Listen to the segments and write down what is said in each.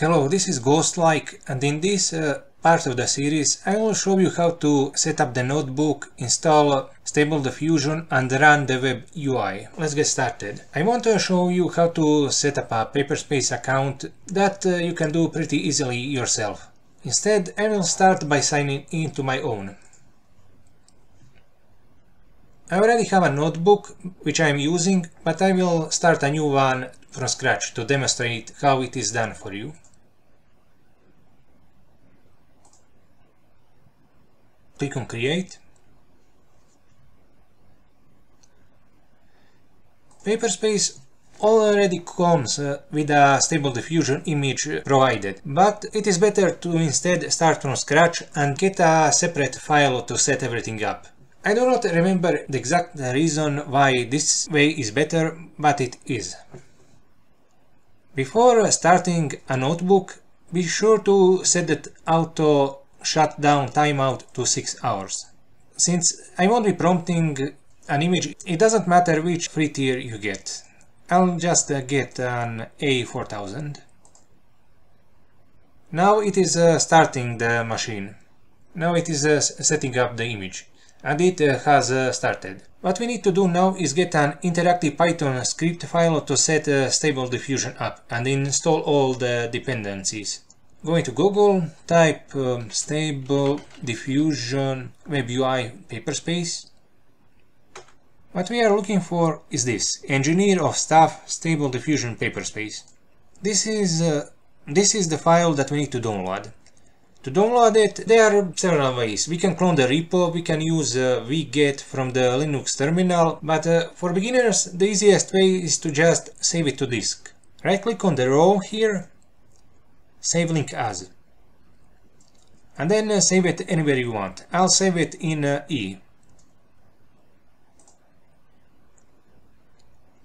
Hello, this is Ghostlike and in this uh, part of the series I will show you how to set up the notebook, install Stable Diffusion and run the web UI. Let's get started. I want to show you how to set up a Paperspace account that uh, you can do pretty easily yourself. Instead, I will start by signing into my own. I already have a notebook which I am using, but I will start a new one from scratch to demonstrate how it is done for you. Click on create Paperspace already comes uh, with a stable diffusion image provided, but it is better to instead start from scratch and get a separate file to set everything up. I do not remember the exact reason why this way is better, but it is. Before starting a notebook, be sure to set the auto shut down timeout to 6 hours. Since I won't be prompting an image, it doesn't matter which free tier you get. I'll just uh, get an A4000. Now it is uh, starting the machine. Now it is uh, setting up the image. And it has started. What we need to do now is get an interactive Python script file to set Stable Diffusion up and install all the dependencies. Going to Google, type um, Stable Diffusion Web UI Paperspace. What we are looking for is this, Engineer of Stuff Stable Diffusion Paperspace. This is, uh, this is the file that we need to download. To download it, there are several ways. We can clone the repo, we can use uh, wget from the Linux terminal, but uh, for beginners the easiest way is to just save it to disk. Right click on the row here save link as and then uh, save it anywhere you want. I'll save it in uh, E.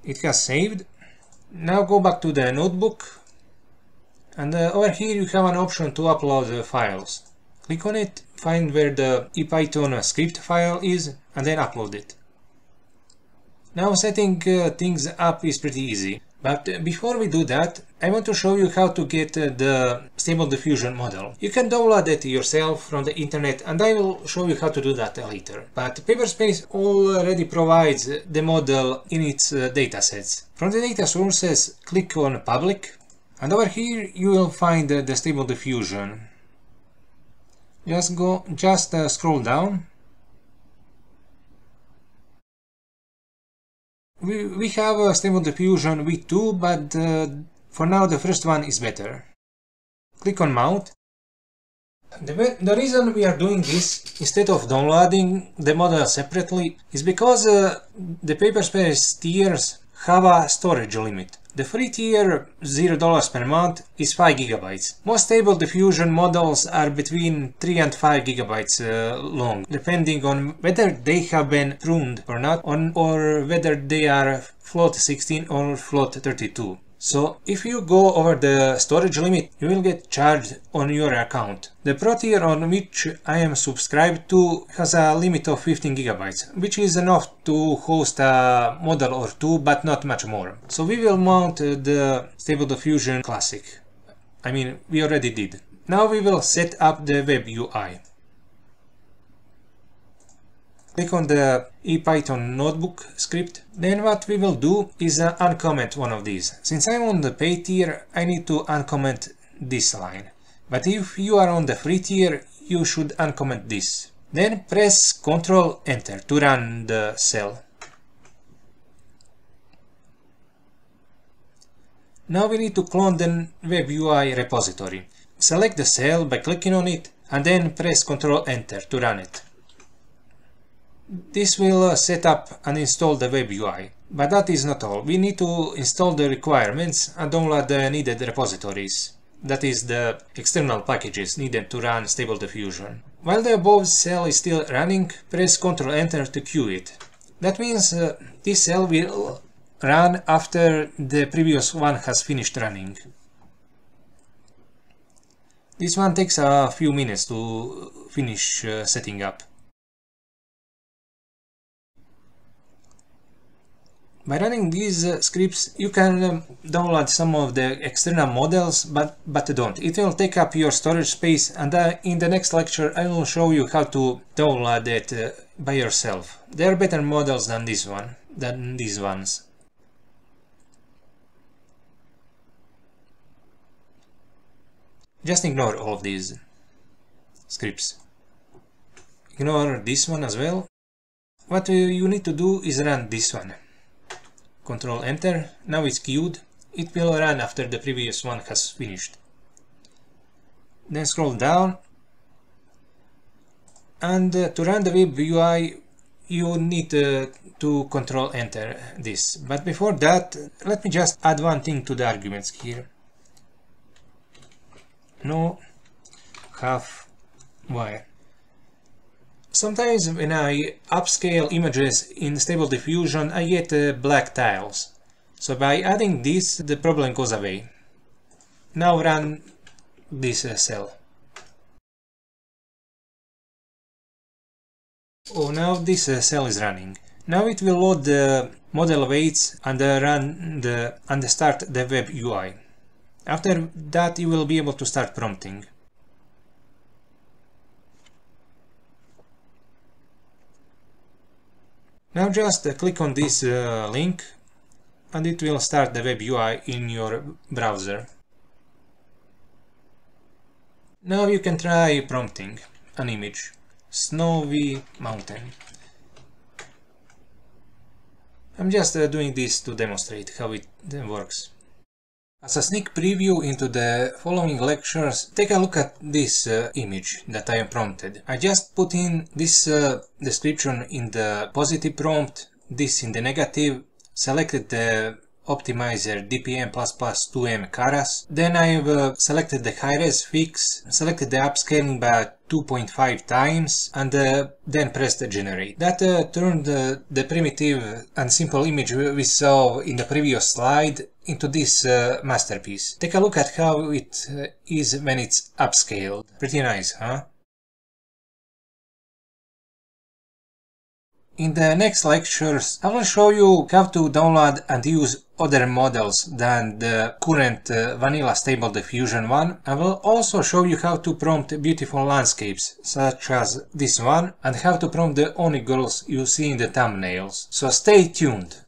It has saved. Now go back to the notebook and uh, over here you have an option to upload uh, files. Click on it, find where the IPython script file is and then upload it. Now setting uh, things up is pretty easy. But before we do that, I want to show you how to get uh, the Stable Diffusion model. You can download it yourself from the internet and I will show you how to do that later. But Paperspace already provides the model in its uh, datasets. From the data sources, click on Public and over here you will find uh, the Stable Diffusion. Just go, just scroll down We, we have a Stable Diffusion v2, but uh, for now the first one is better. Click on Mount. The, the reason we are doing this instead of downloading the model separately is because uh, the Paperspace tiers have a storage limit. The free tier $0 per month is 5 GB. Most stable diffusion models are between 3 and 5 GB uh, long, depending on whether they have been pruned or not, on, or whether they are float 16 or float 32. So if you go over the storage limit, you will get charged on your account. The Pro tier on which I am subscribed to has a limit of 15 gigabytes, which is enough to host a model or two, but not much more. So we will mount the Stable Diffusion Classic. I mean, we already did. Now we will set up the web UI. Click on the IPython notebook script. Then what we will do is uh, uncomment one of these. Since I'm on the pay tier, I need to uncomment this line. But if you are on the free tier, you should uncomment this. Then press Ctrl Enter to run the cell. Now we need to clone the web UI repository. Select the cell by clicking on it and then press Ctrl Enter to run it. This will uh, set up and install the web UI. But that is not all. We need to install the requirements and download the needed repositories. That is the external packages needed to run Stable Diffusion. While the above cell is still running, press Ctrl Enter to queue it. That means uh, this cell will run after the previous one has finished running. This one takes a few minutes to finish uh, setting up. By running these uh, scripts, you can um, download some of the external models, but, but don't. It will take up your storage space, and uh, in the next lecture I will show you how to download it uh, by yourself. There are better models than this one, than these ones. Just ignore all of these scripts. Ignore this one as well. What you need to do is run this one. Control enter. Now it's queued. It will run after the previous one has finished. Then scroll down. And uh, to run the web UI you need uh, to control enter this. But before that, let me just add one thing to the arguments here. No half VAE. Sometimes when I upscale images in Stable Diffusion I get uh, black tiles. So by adding this the problem goes away. Now run this uh, cell. Oh now this uh, cell is running. Now it will load the model weights and uh, run the and start the web UI. After that you will be able to start prompting. Now just uh, click on this uh, link and it will start the web UI in your browser. Now you can try prompting an image. Snowy mountain. I'm just uh, doing this to demonstrate how it works. As a sneak preview into the following lectures, take a look at this uh, image that I am prompted. I just put in this uh, description in the positive prompt, this in the negative, selected the optimizer DPM++ 2M Karras. Then I've uh, selected the high-res fix, selected the upscaling by 2.5 times and uh, then pressed generate. That uh, turned uh, the primitive and simple image we saw in the previous slide into this uh, masterpiece. Take a look at how it uh, is when it's upscaled. Pretty nice, huh? In the next lectures, I will show you how to download and use other models than the current uh, vanilla stable diffusion one. I will also show you how to prompt beautiful landscapes, such as this one, and how to prompt the only girls you see in the thumbnails. So stay tuned!